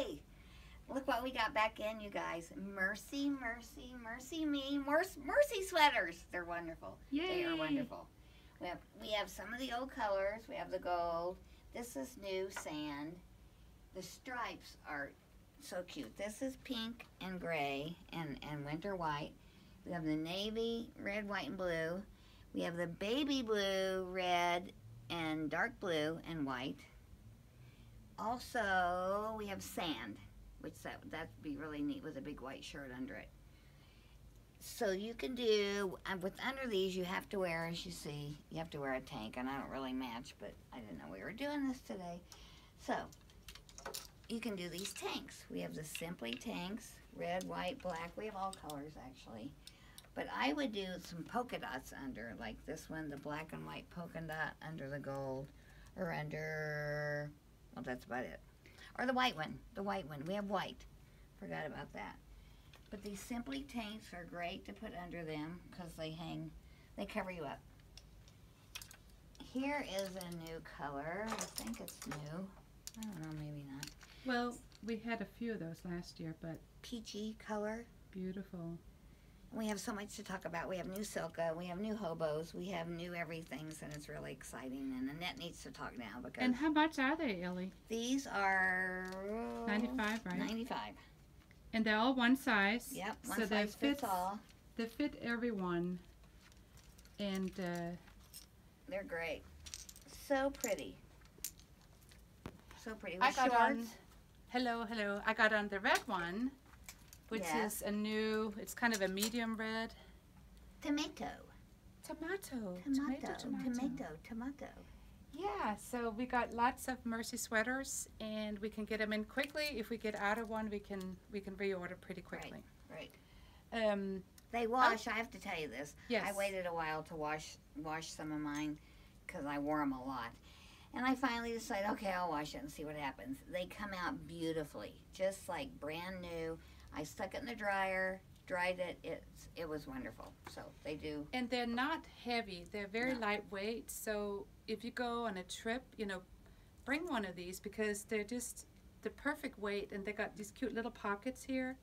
Yay! Look what we got back in, you guys. Mercy, mercy, mercy me. Mercy, mercy sweaters. They're wonderful. Yay. They are wonderful. We have we have some of the old colors. We have the gold. This is new sand. The stripes are so cute. This is pink and gray and, and winter white. We have the navy, red, white, and blue. We have the baby blue, red, and dark blue and white. Also, we have sand, which that that'd be really neat with a big white shirt under it. So you can do uh, with under these, you have to wear, as you see, you have to wear a tank, and I don't really match, but I didn't know we were doing this today. So you can do these tanks. We have the Simply tanks, red, white, black. We have all colors actually. But I would do some polka dots under, like this one, the black and white polka dot under the gold, or under, well, that's about it. Or the white one, the white one. We have white. Forgot about that. But these Simply tanks are great to put under them because they hang, they cover you up. Here is a new color. I think it's new. I don't know, maybe not. Well, we had a few of those last year, but Peachy color. beautiful. We have so much to talk about. We have new Silka, we have new hobos, we have new everythings, and it's really exciting. And Annette needs to talk now because And how much are they, Ellie? these are 95, right? 95. And they're all one size. Yep, one so they size fits fit, all. They fit everyone. And uh, They're great. So pretty. So pretty. I got shorts. on. Hello, hello. I got on the red one, which Yes. is a new. It's kind of a medium red. Tomato. Tomato. Tomato. Tomato. Tomato. Yeah, so we got lots of Mer-Sea sweaters, and we can get them in quickly. If we get out of one, we can we can reorder pretty quickly. Right. Um, They wash. I have to tell you this. yes. I waited a while to wash wash some of mine because I wore them a lot. And I finally decided, okay, I'll wash it and see what happens. They come out beautifully, just like brand new. I stuck it in the dryer, dried it. It's it was wonderful. So they do. And they're not heavy. They're very No. lightweight. So if you go on a trip, you know, bring one of these because they're just the perfect weight, and they got these cute little pockets here.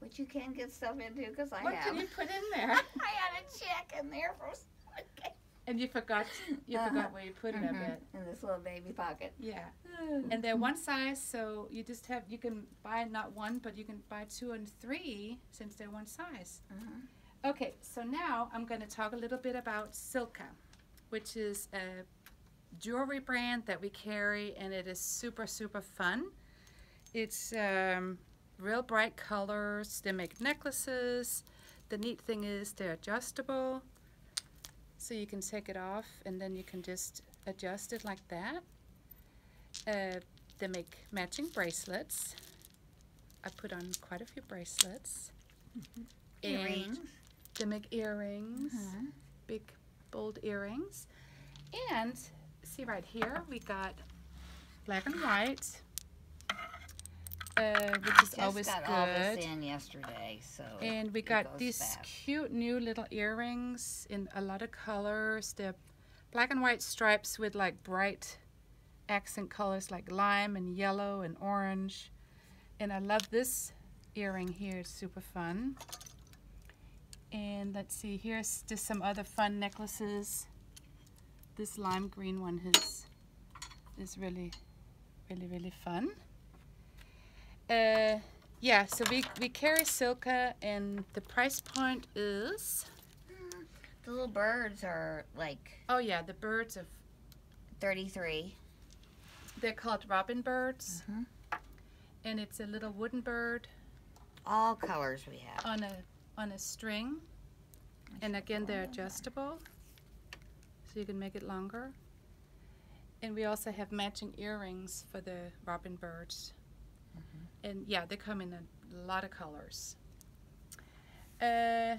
Which you can get stuff into because I what have. What can you put in there? I had a check in there for. And you forgot you Uh-huh. forgot where you put it. I Mhm. bet. In this little baby pocket. Yeah. And they're one size, so you just have you can buy not one, but you can buy two and three since they're one size. Mhm. Okay, so now I'm going to talk a little bit about Silka, which is a jewelry brand that we carry, and it is super super fun. It's um, real bright colors. They make necklaces. The neat thing is they're adjustable, so you can take it off and then you can just adjust it like that. Uh, they make matching bracelets. I put on quite a few bracelets. And Earrings. they make earrings, Mhm. big, bold earrings. And see right here, we got black and white, uh, which is Just always got all this good. yesterday, so. And we got these cute new little earrings in a lot of colors. They're black and white stripes with like bright accent colors like lime and yellow and orange. And I love this earring here. It's super fun. And let's see, here's just some other fun necklaces. This lime green one is, is really, really, really fun. Uh, yeah, so we, we carry Silka and the price point is, Mm, The little birds are like oh yeah, the birds of, 33. they're called robin birds. Mhm. And it's a little wooden bird All colors we have. on a, on a string. And again, they're adjustable, so you can make it longer. And we also have matching earrings for the robin birds. And yeah, they come in a lot of colors. Uh,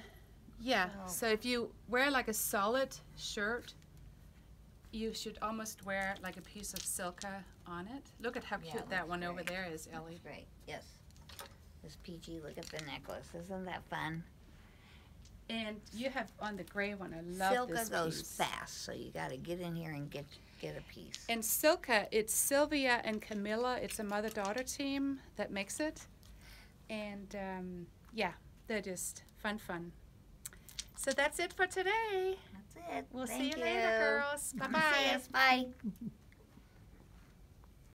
yeah, So- so if you wear like a solid shirt, you should almost wear like a piece of silka on it. Look at how Yeah, cute that one over there is, Ellie. That's great. Yes. This peachy, look at the necklace. Isn't that fun? And you have on the gray one. I love Silka this goes piece. fast, so you got to get in here and get get a piece. And Silka, it's Sylvia and Camilla. It's a mother daughter team that makes it. And um, yeah, they're just fun, fun. So that's it for today. That's it. We'll Thank see you later, girls. Bye See bye. us. Bye.